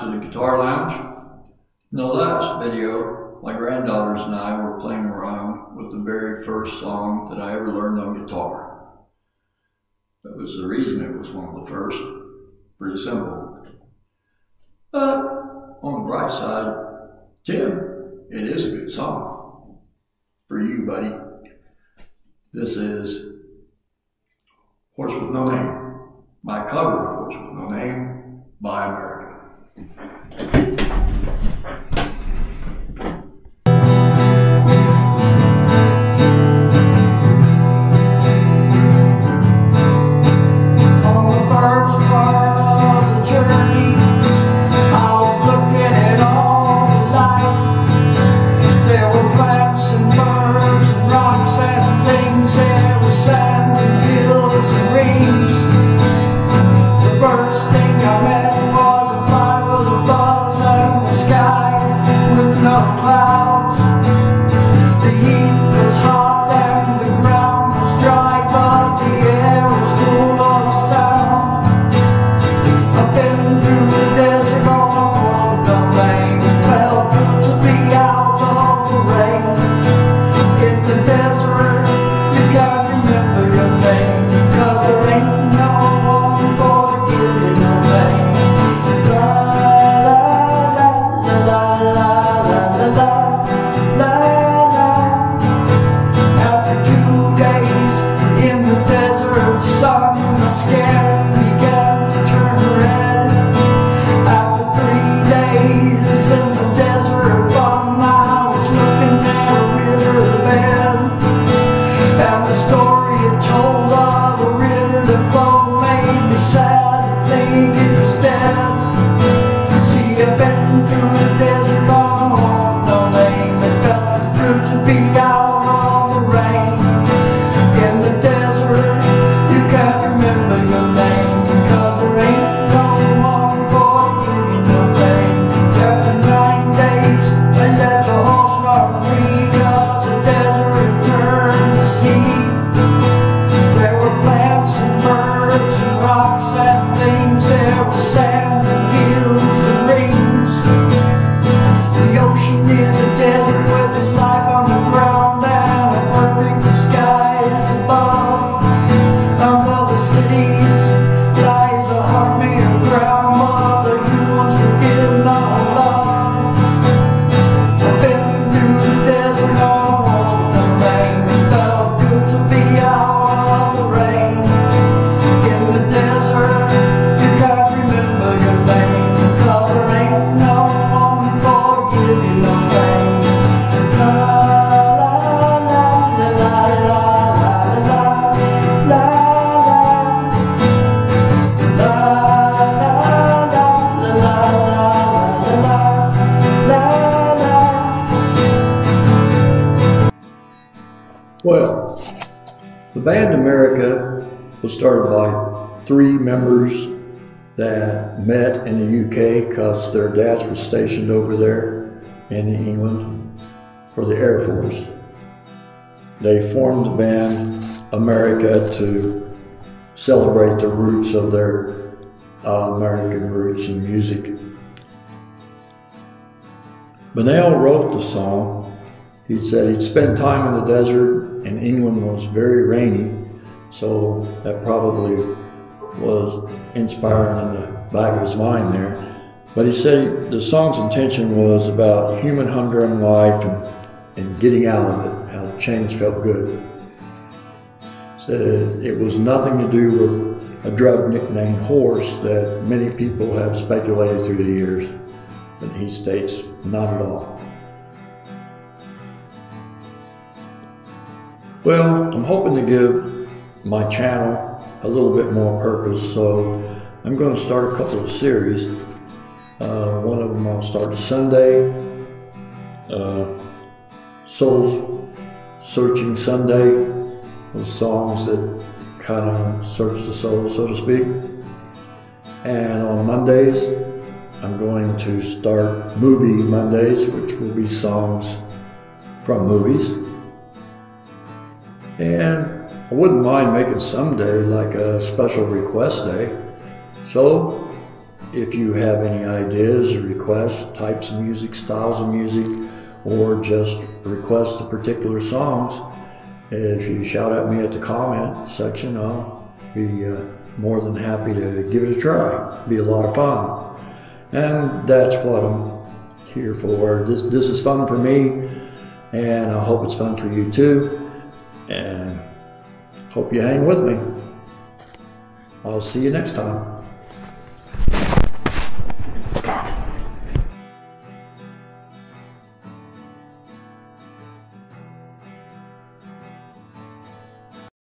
to the Guitar Lounge. In the last video, my granddaughters and I were playing around with the very first song that I ever learned on guitar. That was the reason it was one of the first. Pretty simple. But on the bright side, Tim, it is a good song. For you, buddy. This is Horse with No Name. My cover of Horse with No Name by America. Band America was started by three members that met in the UK because their dads were stationed over there in England for the Air Force. They formed the band America to celebrate the roots of their uh, American roots in music. Bunnell wrote the song. He said he'd spent time in the desert and England was very rainy, so that probably was inspiring in the back of his mind there. But he said the song's intention was about human hunger and life and, and getting out of it, how change felt good. Said it was nothing to do with a drug nicknamed horse that many people have speculated through the years. But he states, not at all. Well, I'm hoping to give my channel a little bit more purpose, so I'm going to start a couple of series. Uh, one of them I'll start Sunday, uh, Soul Searching Sunday, with songs that kind of search the soul, so to speak. And on Mondays, I'm going to start Movie Mondays, which will be songs from movies. And I wouldn't mind making someday like a special request day. So if you have any ideas or requests, types of music, styles of music, or just requests of particular songs, if you shout at me at the comment section, I'll be uh, more than happy to give it a try. Be a lot of fun. And that's what I'm here for. This, this is fun for me, and I hope it's fun for you too. And hope you hang with me. I'll see you next time.